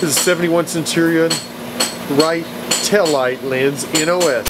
This is 71 Centurion right tail light lens NOS.